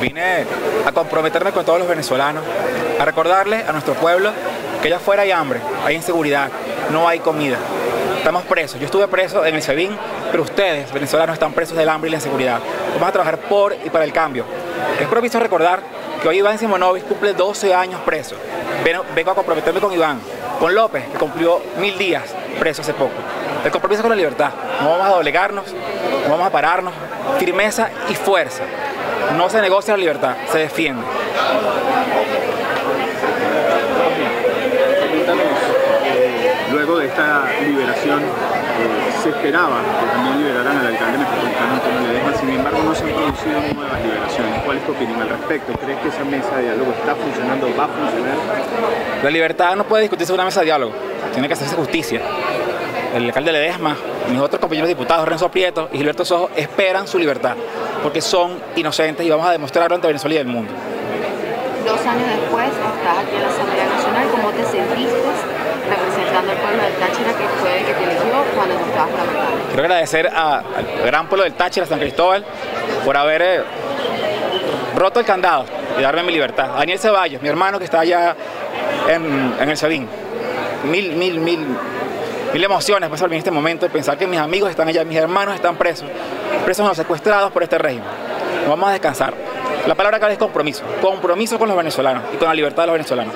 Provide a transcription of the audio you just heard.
Vine a comprometerme con todos los venezolanos, a recordarles a nuestro pueblo que allá afuera hay hambre, hay inseguridad, no hay comida. Estamos presos. Yo estuve preso en el SEBIN, pero ustedes, venezolanos, están presos del hambre y la inseguridad. Vamos a trabajar por y para el cambio. Es propicio recordar que hoy Iván Simonovic cumple 12 años preso. Vengo a comprometerme con Iván, con López, que cumplió mil días preso hace poco. El compromiso con la libertad. No vamos a doblegarnos, no vamos a pararnos. Firmeza y fuerza. No se negocia la libertad, se defiende. luego de esta liberación eh, se esperaba que también liberaran al alcalde metropolitano Antonio Ledesma, sin embargo no se han producido nuevas liberaciones. ¿Cuál es tu opinión al respecto? ¿Crees que esa mesa de diálogo está funcionando, va a funcionar? La libertad no puede discutirse en una mesa de diálogo, tiene que hacerse justicia. El alcalde Ledesma, mis otros compañeros diputados, Renzo Prieto y Gilberto Sojo, esperan su libertad, porque son inocentes y vamos a demostrarlo ante Venezuela y el mundo. Dos años después estás aquí en la Asamblea Nacional, ¿cómo te sentiste representando al pueblo del Táchira que fue el que te eligió cuando tú estabas Quiero agradecer al gran pueblo del Táchira, San Cristóbal, por haber eh, roto el candado y darme mi libertad. Daniel Ceballos, mi hermano que está allá en, el Sabín. Mil, mil, mil, mil emociones pasar en este momento de pensar que mis amigos están allá, mis hermanos están presos, presos no secuestrados por este régimen. vamos a descansar. La palabra clave es compromiso, compromiso con los venezolanos y con la libertad de los venezolanos.